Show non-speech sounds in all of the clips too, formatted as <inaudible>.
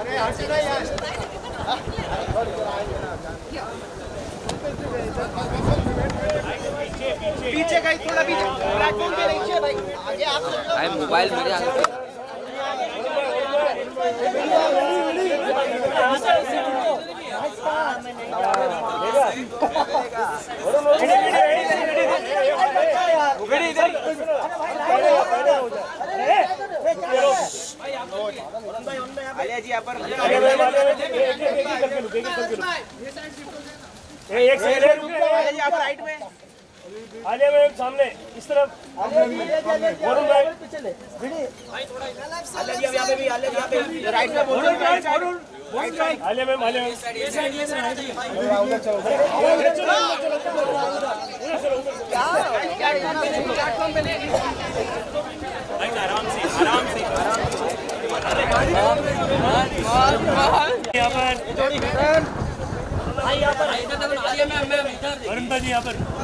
अरे पीछे का थोड़ा पीछे प्लेटफॉर्म पे नीचे भाई आगे आप अरे मोबाइल मेरे हाथ में जी यहाँ पर एक सेकंड जी आप राइट में आलिया मैम सामने इस तरफ़। वरुण भाई। आलिया जी अब यहाँ पे भी आलिया जी यहाँ पे राइट में बोल right side Alia ma'am Alia ma'am यहाँ पर वरुण भाई जी यहाँ पर।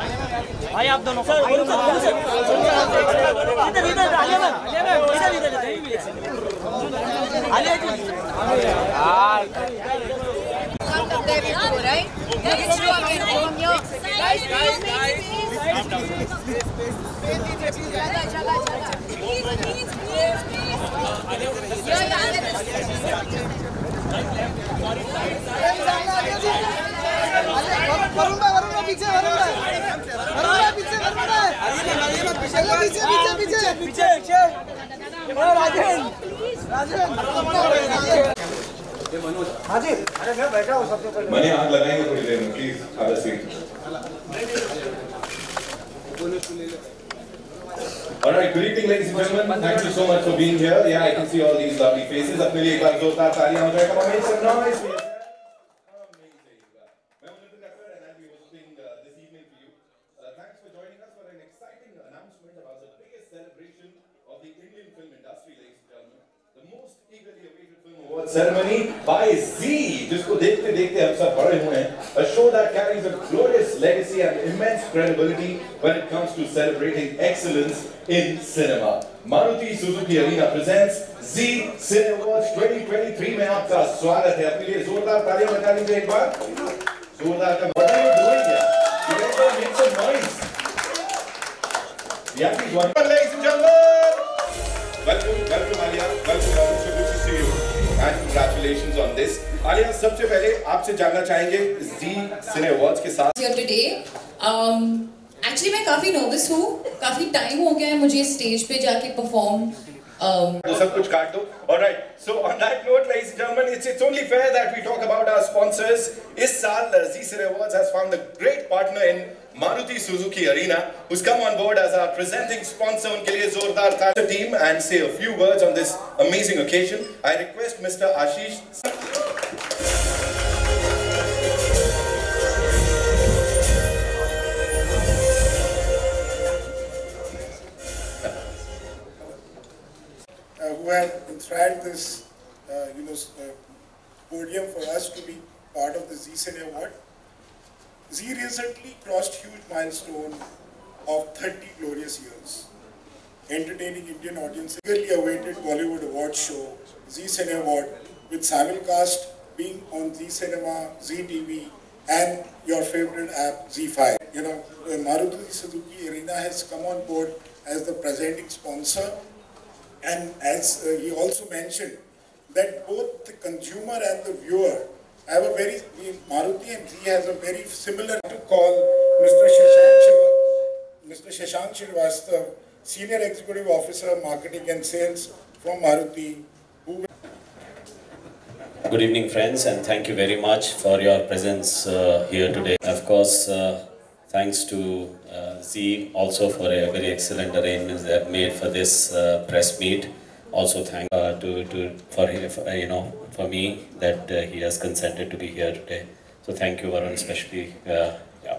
भाई आप दोनों सर इधर इधर आलिया मैम इधर इधर आलिया जी right? Please, please. Yeah, yeah. Varun भाई वरुण भाई पीछे वरुण भाई वरुण भाई पीछे वरुण भाई पीछे पीछे पीछे पीछे पीछे राजेन राजेन हाजी अरे मैं बैठा हूँ सबसे पहले मैंने आग लगाएँगे थोड़ी देर में please uh All right, good evening, ladies and gentlemen. Thank you so much for being here. Yeah, I can see all these lovely faces. अपने लिए एक बार जोरदार तालियाँ हो जाए. Come on, make some noise. for yourself. Amazing. मैं Nitin Thakkar and I'll be hosting uh, this evening for you. Uh, thanks for joining us for an exciting announcement about the biggest celebration of the Indian film industry, ladies and gentlemen. The most eagerly awaited film award ceremony by Z, जिसको देखते देखते हम सब बड़े हुए हैं. A show that carries a glorious legacy and immense credibility when it comes to celebrating excellence in cinema. Maruti Suzuki Arena presents Z Cine Awards 2023 में आपका स्वागत है. अपने लिए जोरदार तालियाँ बजा लीजिए एक बार. जोरदार का what are you doing here? You guys gotta make some noise. Yeah, please, one. Ladies and gentlemen, welcome, welcome, Alia. Welcome, welcome. And congratulations on this. Alia, सबसे पहले आपसे जानना चाहेंगे जी सिने अवार्ड्स के साथ Here today. Um, actually मैं काफ़ी nervous हूँ काफ़ी टाइम हो गया है मुझे स्टेज पे जाके परफॉर्म तो सब कुछ काट दो alright so on that note ladies and gentlemen it's it's only fair that we talk about our sponsors इस साल uh, Z Cine Awards has found a great partner in Maruti Suzuki Arena who's come on board as our presenting sponsor उनके लिए जोरदार तालियां team and say a few words on this amazing occasion I request Mr. Ashish uh, who have enshrined this, uh, you know, s- uh, podium for us to be part of the Z Cine Award. Z recently crossed huge milestone of 30 glorious years, entertaining Indian audience. Eagerly awaited Bollywood award show, Z Cine Award, with simulcast being on Z Cinema, Z TV, and your favorite app Z5. You know, Maruti Suzuki Arena has come on board as the presenting sponsor and as uh, he also mentioned, that both the consumer and the viewer have a very, Maruti and Z has a very similar to call Mr. Shashank. Mr. Shashank Srivastava, Senior Executive Officer, of Marketing and Sales from Maruti, Good evening, friends, and thank you very much for your presence uh, here today. Of course, uh, thanks to uh, Z also for a very excellent arrangements they have made for this uh, press meet. Also, thank uh, to, to for, for you know for me that uh, he has consented to be here today. So thank you, Varun, especially. Uh, yeah.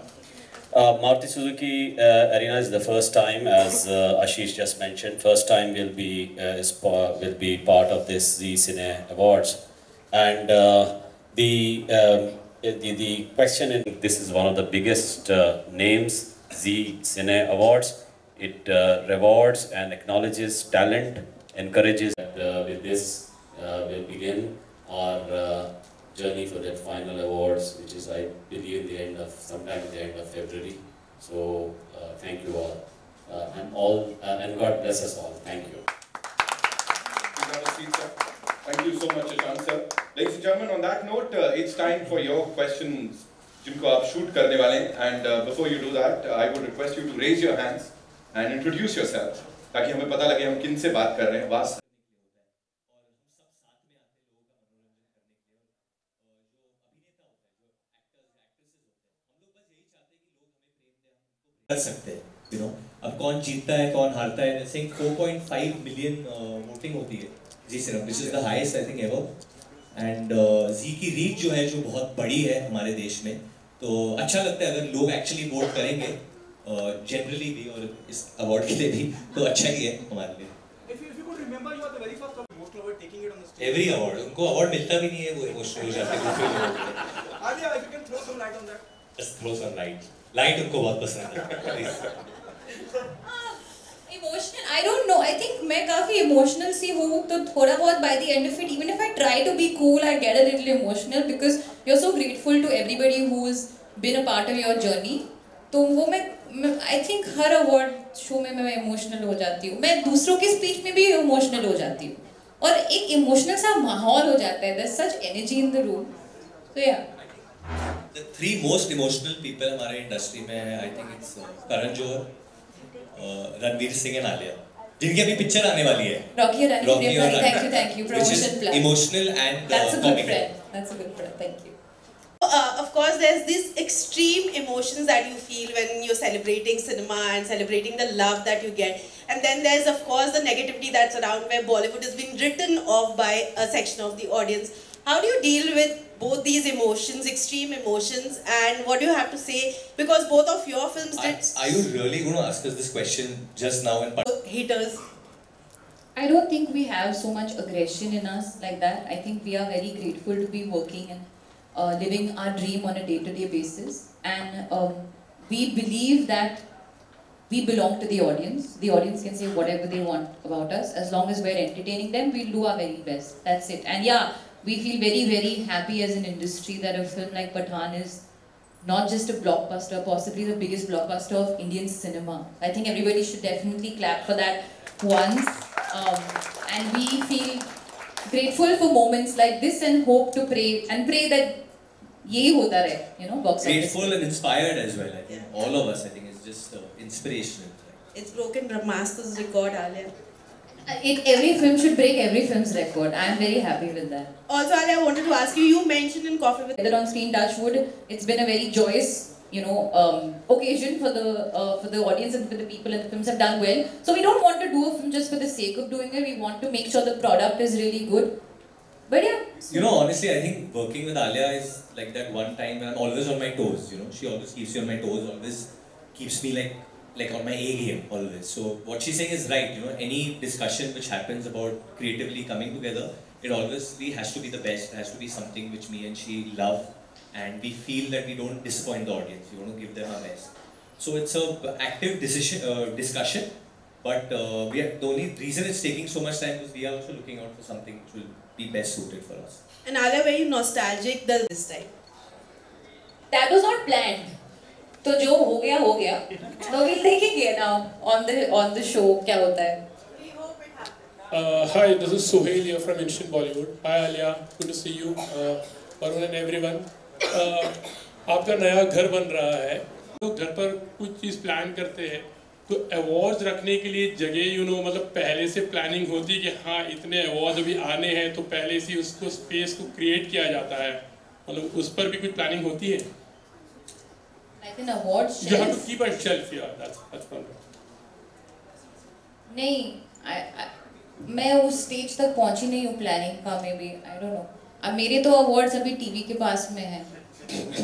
Uh, Maruti Suzuki uh, Arena is the first time, as uh, Ashish just mentioned, first time will be uh, will be part of this Z Cine Awards, and the, um, the the question in this is one of the biggest names Z Cine Awards. It rewards and acknowledges talent, encourages. With this, uh, we'll begin our. Uh, journey for that final awards, which is I believe the end of sometime at the end of February. So uh, thank you all, uh, and all, uh, and God bless us all. Thank you. Please have a seat, sir. Thank you so much, Shashank sir. Ladies and gentlemen, on that note, uh, it's time for your questions जिनको आप shoot करने वाले हैं and uh, before you do that, uh, I would request you to raise your hands and introduce yourself ताकि हमें पता लगे हम किन से बात कर रहे हैं वास कर सकते हैं यू नो अब कौन जीतता है कौन हारता है? जैसे 4.5 मिलियन वोटिंग होती है. जी सिर्फ़ this is the highest I think ever and Zee की रीच जो है जो बहुत बड़ी है हमारे देश में तो अच्छा लगता है अगर लोग एक्चुअली वोट करेंगे जनरली भी और इस अवार्ड के लिए भी तो अच्छा ही है हमारे लिए. एवरी अवार्ड उनको अवार्ड मिलता भी नहीं है वो इमोशनल हो जाते हैं लाइट उनको बहुत पसंद है। Emotional I don't know I think मैं काफ़ी इमोशनल सी हूँ तो थोड़ा बहुत by the end of it even if I try to be cool I get a little emotional because you are so grateful to everybody who is been a part of your journey तो वो मैं I think हर award show में मैं emotional हो जाती हूँ। मैं दूसरों की स्पीच में भी इमोशनल हो जाती हूँ। और एक इमोशनल सा माहौल हो जाता है there's such energy in the room तो या थ्री मोस्ट इमोशनल पीपल हमारे इंडस्ट्री में है I think it's Karan Johar Ranveer Singh and Alia जिनकी अभी पिक्चर आने वाली है। Rocky and Rocky thank you thank you promotion plus emotional and that's a good friend that's a good friend thank you of course there is this extreme emotions that you feel when you are celebrating cinema and celebrating the love that you get and then there is of course the negativity that's around where Bollywood is being written off by a section of the audience how do you deal with both these emotions, extreme emotions, and what do you have to say? Because both of your films Are, did are you really going to ask us this question just now in part? haters. I don't think we have so much aggression in us like that. I think we are very grateful to be working and uh, living our dream on a day-to-day basis. And um, we believe that we belong to the audience. The audience can say whatever they want about us. As long as we're entertaining them, we'll do our very best. That's it. And yeah, we feel very, very happy as an industry that a film like Pathan is not just a blockbuster, possibly the biggest blockbuster of Indian cinema. I think everybody should definitely clap for that once. Um, and we feel grateful for moments like this and hope to pray and pray that ye hota rahe, you know, box Grateful and inspired as well, I think. Yeah. All of us, I think, is just uh, inspirational. It's broken Brahmastra's record earlier. It, every film should break every film's record. I'm very happy with that. Also, Alia, I wanted to ask you, you mentioned in Coffee with Together on screen, Touchwood, it's been a very joyous, you know, um, occasion for the uh, for the audience and for the people, and the films have done well. So we don't want to do a film just for the sake of doing it. We want to make sure the product is really good. But yeah, You know, honestly, I think working with Alia is like that one time when I'm always on my toes. You know, she always keeps me on my toes. Always keeps me like like on my A game always. So what she's saying is right. You know, any discussion which happens about creatively coming together, it obviously has to be the best. It has to be something which me and she love, and we feel that we don't disappoint the audience. We want to give them our best. So it's a active decision uh, discussion. But uh, we are, the only reason it's taking so much time is we are also looking out for something which will be best suited for us. And Alia, were you nostalgic the, this time? that was not planned. तो जो हो गया हो गया. No, we'll देखेंगे now on the on the show क्या होता है. Uh, hi, this is Suhail here from Instant Bollywood. Hi Alia, good to see you. Uh, Varun and everyone. Uh, आपका नया घर बन रहा है लोग घर पर कुछ चीज़ प्लान करते हैं तो अवार्ड्स रखने के लिए जगह यू नो मतलब पहले से प्लानिंग होती है कि हाँ इतने अवार्ड अभी आने हैं तो पहले से उसको स्पेस को क्रिएट किया जाता है मतलब उस पर भी कुछ प्लानिंग होती है Like an award You have to keep a shelf, yeah, that's, that's one. नहीं I, I, मैं उस स्टेज तक पहुँची नहीं हूँ प्लानिंग का maybe I don't know अब मेरे तो अवार्ड्स अभी टीवी के पास में हैं।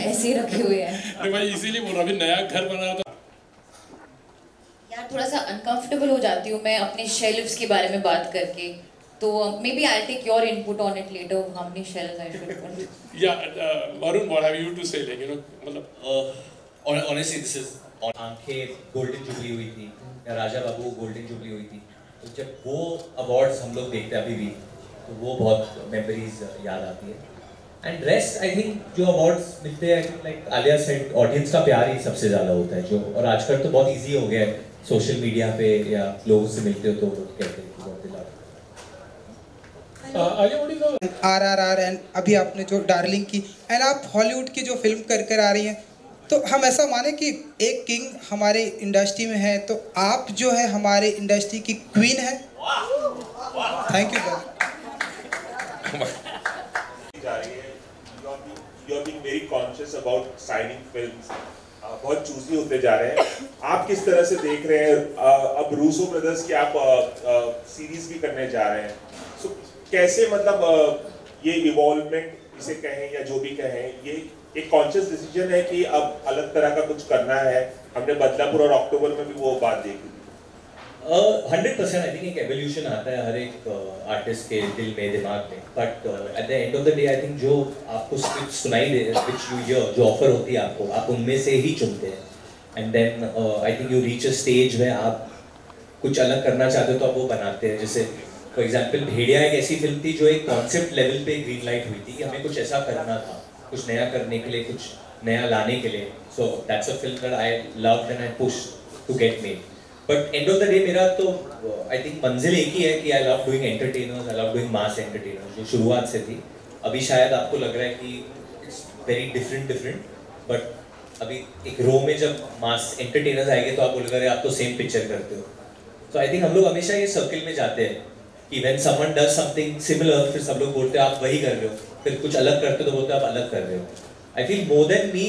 ऐसे ही रखे हुए हैं। अरे भाई इसीलिए बोल रहा अभी नया घर बना था। यार थोड़ा सा अनकंफर्टेबल हो जाती हूँ मैं अपने शेल्फ्स के बारे में बात करके। तो maybe I take your input on it later how many shelves I should put या Varun what have you to say like you know मतलब Uh, honestly, this is on आँखें गोल्डन जुबली हुई थी या राजा बाबू गोल्डन जुबली हुई थी। तो जब वो अवार्ड्स हम लोग देखते हैं अभी भी तो वो बहुत मेमोरीज याद आती है। एंड रेस्ट आई थिंक जो अवार्ड्स मिलते हैं लाइक आलिया सेड ऑडियंस का प्यार ही सबसे ज़्यादा होता है जो और आजकल तो बहुत इजी हो गया है सोशल मीडिया पे या लोगों से मिलते हो तो वो कहते हैं कि बहुत दिला Alia what is R R R and अभी आपने जो डार्लिंग की एंड आप हॉलीवुड की जो फ़िल्म कर कर आ रही हैं तो हम ऐसा माने कि एक किंग हमारे इंडस्ट्री में है तो आप जो है हमारे इंडस्ट्री की क्वीन है। थैंक यू बहुत चूजी होते जा रहे हैं। आप किस तरह से देख रहे हैं? Uh, अब रूसो ब्रदर्स की आप सीरीज़ भी करने जा रहे हैं। सो कैसे मतलब uh, ये इवॉल्वमेंट इसे कहें या जो भी कहें ये एक कॉन्शियस डिसीज़न है कि अब अलग तरह का कुछ करना है। हमने बदलापुर और अक्टूबर में भी वो बात देखी। हंड्रेड परसेंट आई थिंक एक एवोल्यूशन आता है हर एक आर्टिस्ट के दिल में, दिमाग में। But at the end of the day I think जो आपको स्क्रिप्ट सुनाई दे विच यू हियर जो ऑफ़र होती है आपको, आप उनमें से ही चुनते हैं। And then I think you reach a stage में आप कुछ अलग करना चाहते हो तो आप वो बनाते हैं। जैसे फॉर एग्ज़ाम्पल भेड़िया एक ऐसी फ़िल्म थी, जो एक कॉन्सेप्ट लेवल पे ग्रीन लाइट हुई थी कि हमें कुछ ऐसा करना था। कुछ नया करने के लिए, कुछ नया लाने के लिए। So that's a film that I love and I push to get made but end of the day मेरा तो आई थिंक मंजिल एक ही है कि I love doing entertainers I love doing mass entertainers जो शुरुआत से थी। अभी शायद आपको लग रहा है कि it's very different different but अभी एक रो में जब मास एंटरटेनर्स आएँगे तो आप बोलोगे, अरे, आप तो सेम पिक्चर करते हो। तो आई थिंक हम लोग हमेशा ये सर्किल में जाते हैं। कि when someone does something similar फिर सब लोग बोलते हैं आप वही कर रहे हो। फिर कुछ अलग करते तो बोलते हैं आप अलग कर रहे हो। I feel more than me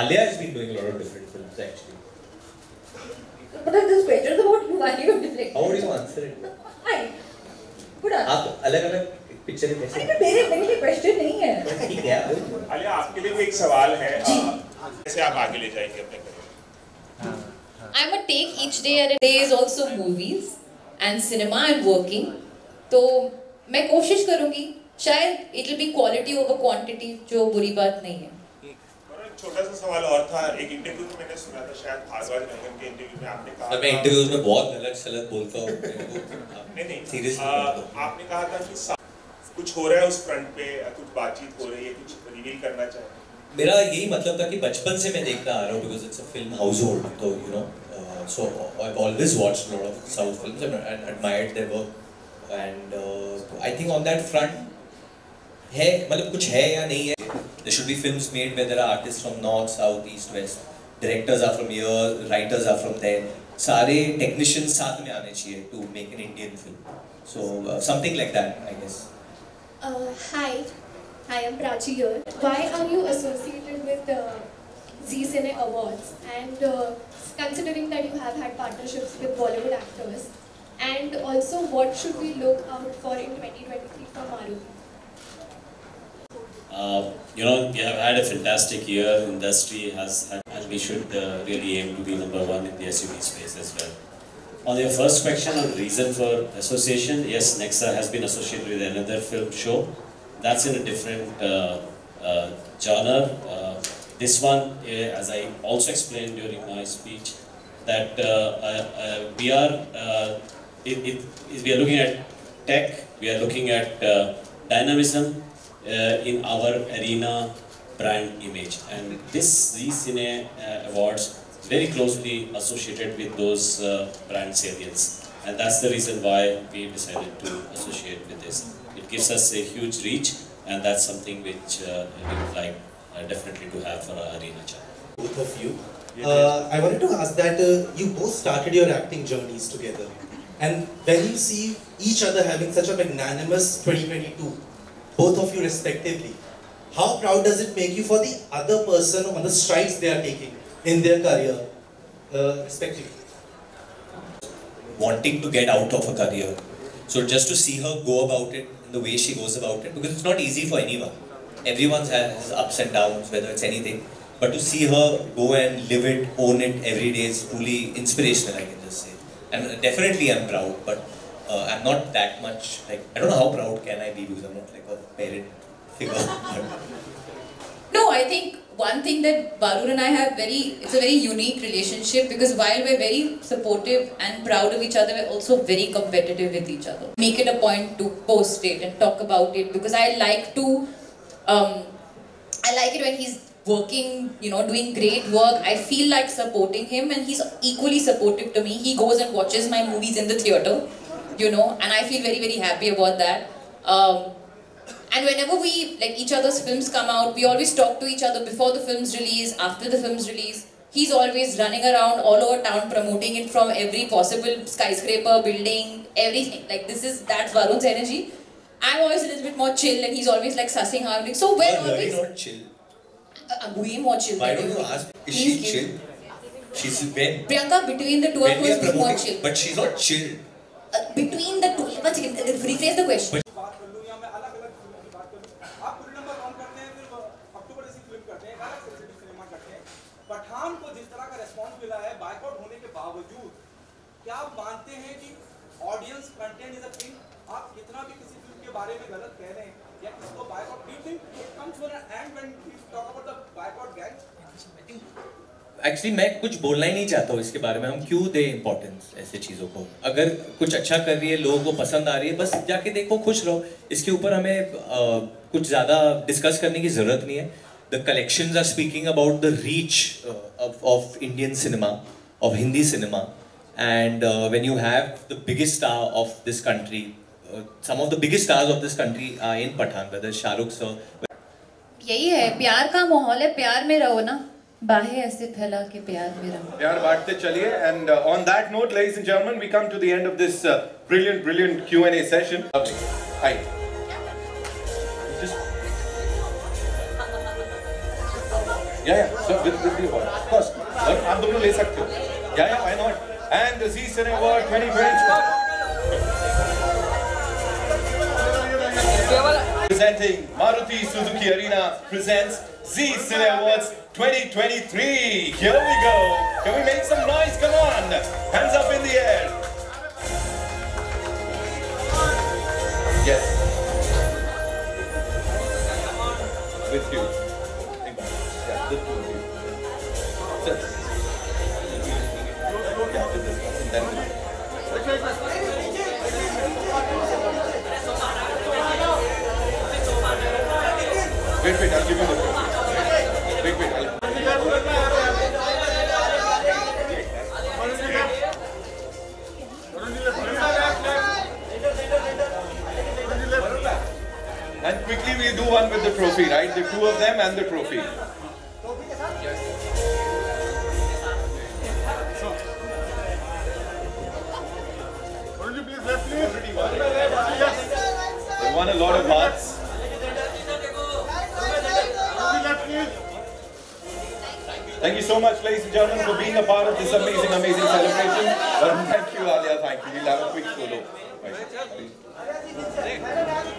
Alia has been doing a lot of different films actually But this question is about you. Are you deflecting? How do you answer it Hi. Good answer. आप अलग अलग picture कैसे? अरे मेरे मेरे लिए question नहीं है। ठीक है अलिया आपके लिए भी एक सवाल है। कैसे आप आगे ले जाएँगे अपने career? I'm a take each day at a day is also movies. And cinema and working. तो मैं कोशिश करूँगी शायद it will be quality over quantity जो बुरी बात नहीं है छोटा सा सवाल और था एक इंटरव्यू में मैंने सुना था शायद भारद्वाज मैगम के इंटरव्यू में आपने कहा मैं इंटरव्यूज़ में बहुत गलत सलत बोलता हूँ नहीं नहीं हूँ। आपने कहा था कि कुछ हो रहा है उस फ्रंट पे कुछ बातचीत हो रही है कुछ रिवील करना चाहें मेरा यही मतलब था कि बचपन से मैं देखता आ रहा हूँ because it's film household तो you know so I always watch lot of south films and admired their work and I think on that front है मतलब कुछ है या नहीं है there should be films made where there are artist from north south east west directors are from here writers are from there सारे technicians साथ में आने चाहिए to make an Indian film so something like that I guess hi, I am Prachi here. Why are you associated with uh, Z Cine Awards? And uh, considering that you have had partnerships with Bollywood actors, and also what should we look out for in 2023 from Maruti? Uh, you know, we have had a fantastic year. Industry has had, and we should uh, really aim to be number one in the SUV space as well. On your first question on reason for association, yes, Nexa has been associated with another film show. That's in a different uh, uh, genre. Uh, this one, uh, as I also explained during my speech, that uh, uh, uh, we are uh, it, it, we are looking at tech, we are looking at uh, dynamism uh, in our arena brand image, and this Cine uh, awards very closely associated with those uh, brand salience, and that's the reason why we decided to associate with this. It gives us a huge reach, and that's something which uh, we would like uh, definitely to have for our arena channel. both of you. Uh, I wanted to ask that uh, you both started your acting journeys together, and when you see each other having such a magnanimous 2022, both of you respectively, how proud does it make you for the other person on the strides they are taking in their career, uh, respectively? Wanting to get out of a career. So just to see her go about it in the way she goes about it, because it's not easy for anyone. Everyone has ups and downs, whether it's anything. But to see her go and live it, own it every day is truly inspirational, I can just say. And definitely I'm proud, but uh, I'm not that much, like, I don't know how proud can I be because I'm not like a parent figure. <laughs> No, I think one thing that Varun and I have very, it's a very unique relationship because while we're very supportive and proud of each other, we're also very competitive with each other. Make it a point to post it and talk about it because I like to, um, I like it when he's working, you know, doing great work. I feel like supporting him and he's equally supportive to me. He goes and watches my movies in the theater, you know, and I feel very, very happy about that. Um, and whenever we, like each other's films come out, we always talk to each other before the film's release, after the film's release. He's always running around all over town promoting it from every possible skyscraper, building, everything. Like this is, that's Varun's energy. I'm always a little bit more chill and he's always like sussing her. Like, so we're no, always... not chill. Uh, uh, way more chill. Why don't you ask, is she chill? She's when? Priyanka, between the two of us, more chill. But she's not chill. Uh, between the two, once again, rephrase the question. But बावजूद क्या आप मानते हैं कि audience content is a thing आप कितना भी किसी फ़िल्म के बारे में गलत कह रहे हैं या किसी को boycott do think it comes to an end when we talk about the boycott gang actually मैं कुछ बोलना ही नहीं चाहता हूँ इसके बारे में। हम क्यों दें इम्पोर्टेंस ऐसे चीज़ों को? अगर कुछ अच्छा कर रही है लोगों को पसंद आ रही है बस जाके देखो खुश रहो। इसके ऊपर हमें अ, कुछ ज़्यादा डिस्कस करने की ज़रूरत नहीं है। The collections are speaking about the reach of Indian cinema of Hindi cinema and when you have the biggest star of this country some of the biggest stars of this country are in Pathan, whether it's Shahrukh sir, यही है प्यार का माहौल है प्यार में रहो ना बाहें ऐसे फैला के प्यार में रहो प्यार बांटते चलिए and uh, on that note ladies and gentlemen we come to the end of this uh, brilliant brilliant Q&A session hi just yeah yeah so with, with the award of course और आप दोनों ले सकते हो yeah yeah why not and the Z Cine Award 2022 Presenting Maruti Suzuki Arena presents Z Cine Awards 2023. Here we go. Can we make some noise? Come on. Hands up in the air. Do one with the trophy, right? The two of them and the trophy. They won a lot of hearts. Thank you so much, ladies and gentlemen, for being a part of this amazing, amazing celebration. Thank you, Alia. Thank you. We'll have a quick. Right.